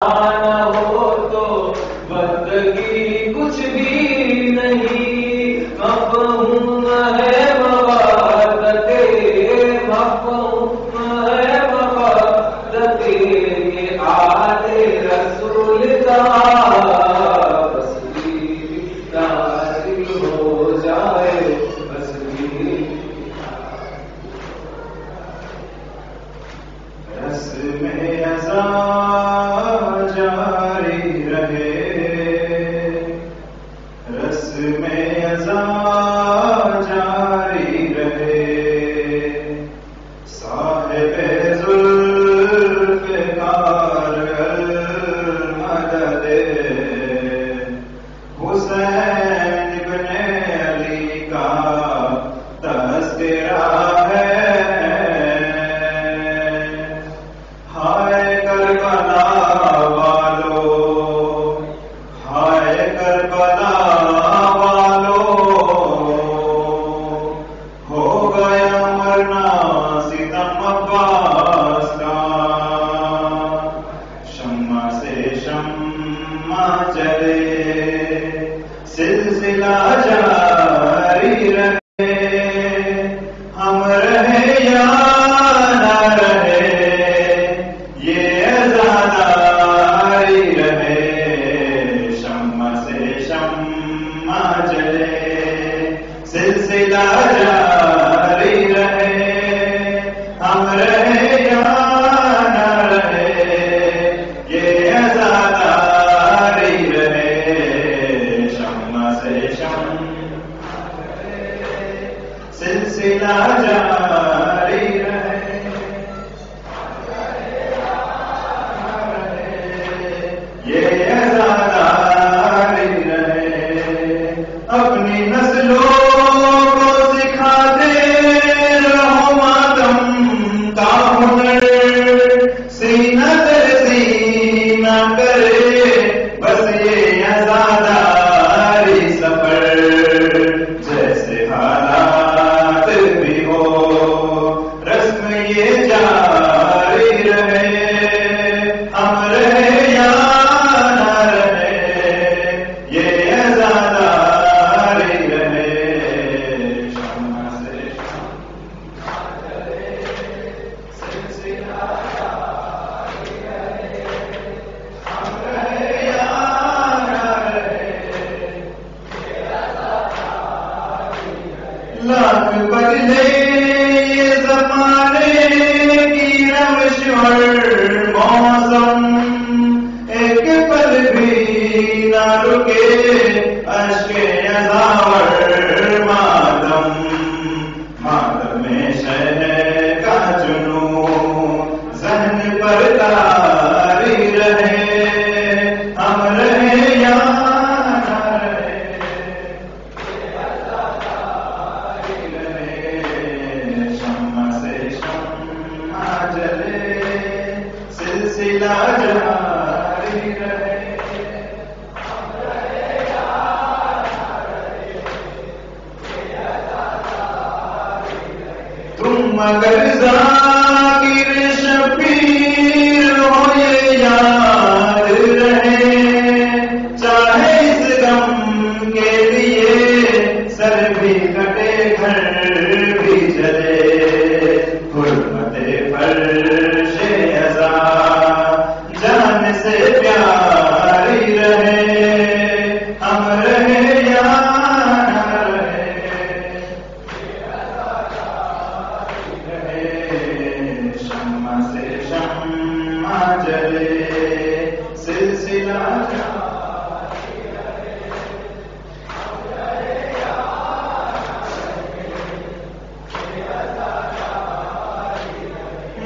Ah!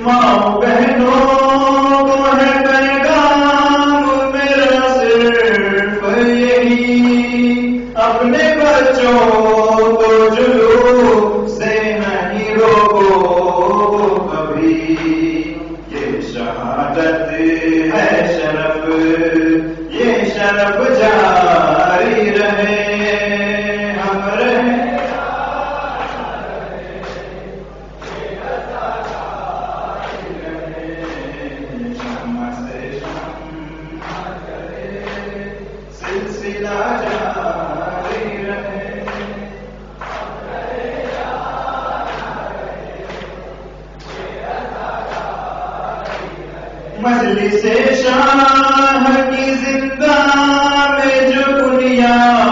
Mom. مجلس شاہ کی زندہ میں جو بنیاد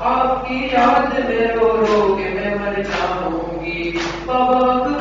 آپ کی یاد میں رو رو کے میں مر جاؤں گی۔ بابا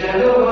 چلو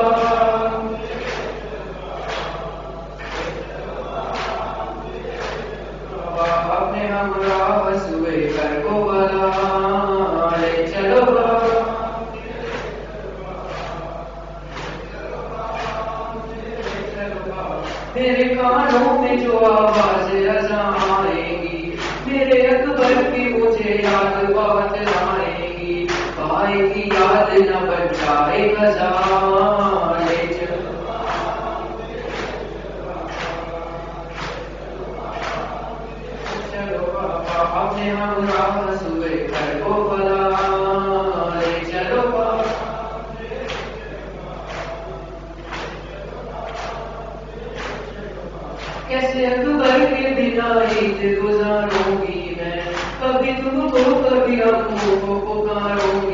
گزاروں گی میں؟ کبھی تم کو کبھی آپ کو پکاروں گی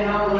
and how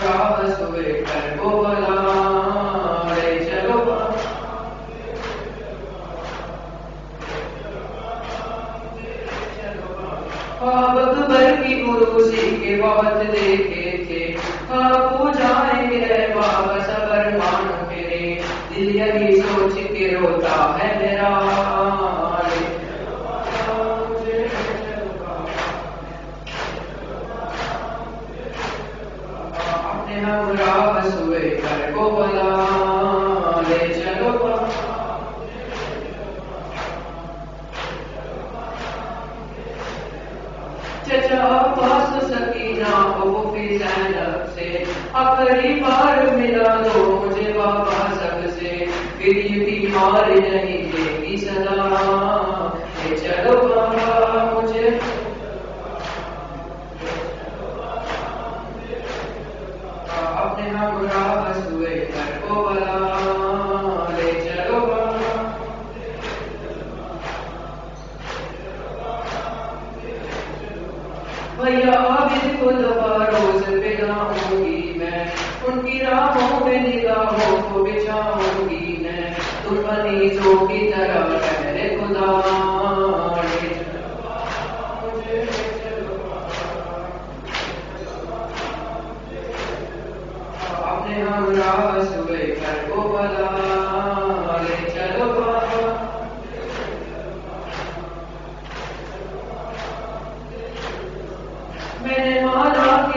النهار تجد في سهرات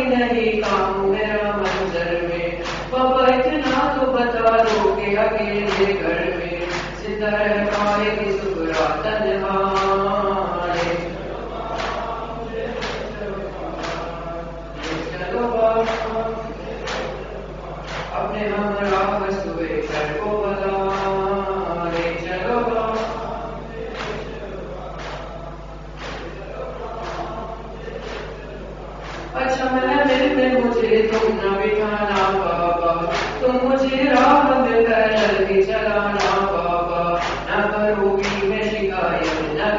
نہیں کام میرا منظر میں۔ پاپا اتنا تو بتا دو کہ اکیلے گھر میں ستر پائے کی سکرا تنہا۔ بٹھانا بابا تم مجھے راہ پیدل بھی چلانا بابا۔ نہ کرو نہ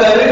the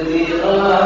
الذي خلق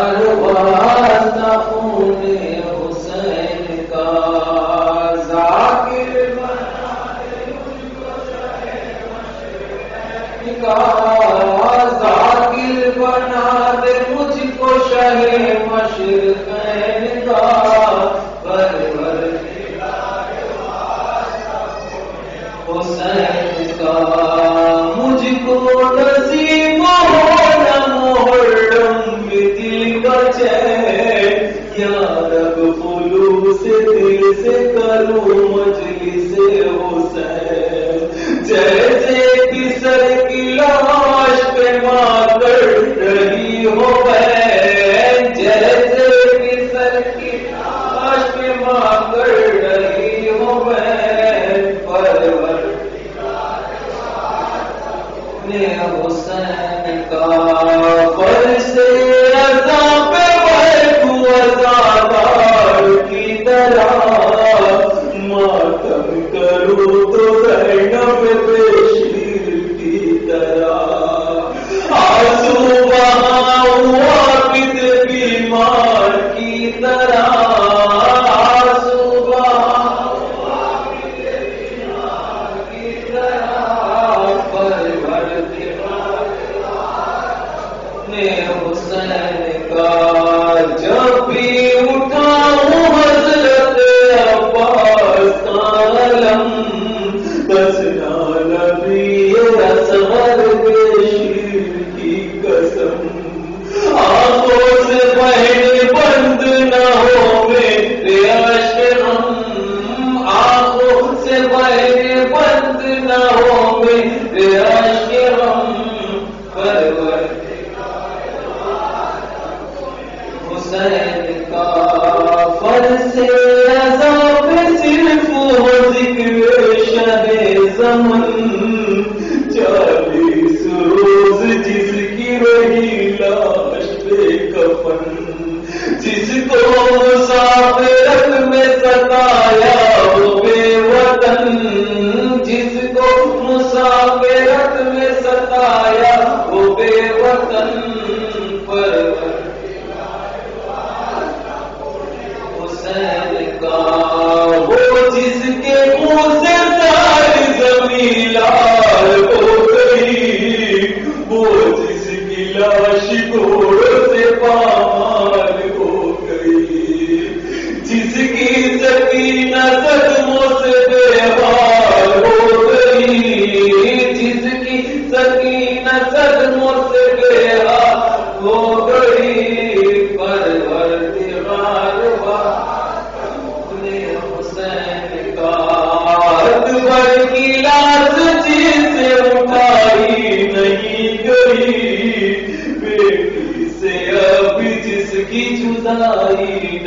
وتنفر